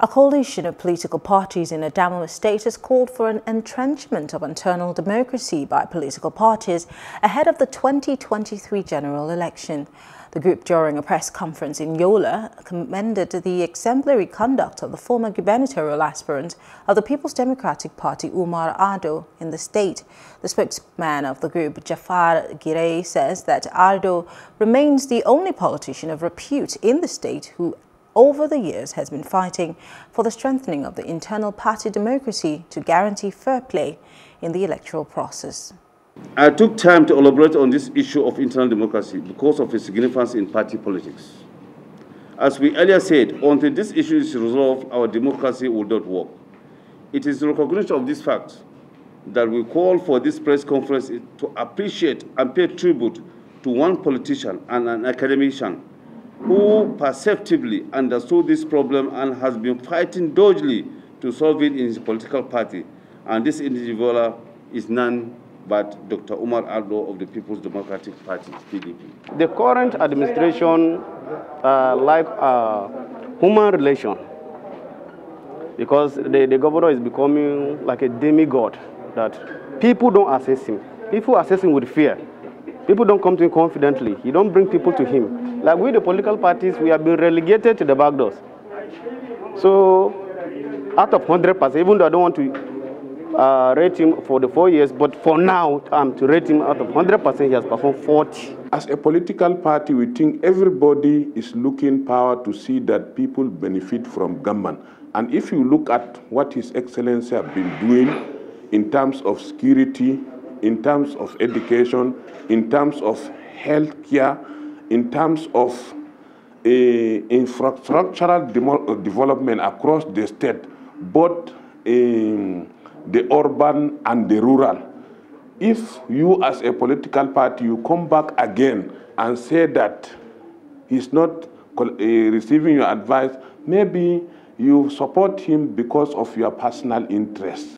A coalition of political parties in Adamawa state has called for an entrenchment of internal democracy by political parties ahead of the 2023 general election. The group, during a press conference in Yola, commended the exemplary conduct of the former gubernatorial aspirant of the People's Democratic Party, Umar Ardo, in the state. The spokesman of the group, Jafar Girey, says that Ardo remains the only politician of repute in the state who over the years has been fighting for the strengthening of the internal party democracy to guarantee fair play in the electoral process. I took time to elaborate on this issue of internal democracy because of its significance in party politics. As we earlier said, until this issue is resolved, our democracy will not work. It is the recognition of this fact that we call for this press conference to appreciate and pay tribute to one politician and an academician who perceptibly understood this problem and has been fighting doggedly to solve it in his political party. And this individual is none but Dr. Umar Ardo of the People's Democratic Party, PDP. The current administration uh, like uh, human relation because the, the governor is becoming like a demigod that people don't assess him. People assess him with fear. People don't come to him confidently. He don't bring people to him. Like we, the political parties, we have been relegated to the back doors. So, out of 100%, even though I don't want to uh, rate him for the four years, but for now, um, to rate him out of 100%, he has performed 40. As a political party, we think everybody is looking power to see that people benefit from government. And if you look at what His Excellency have been doing in terms of security, in terms of education, in terms of health care, in terms of uh, infrastructural de development across the state, both in the urban and the rural. If you as a political party, you come back again and say that he's not uh, receiving your advice, maybe you support him because of your personal interest.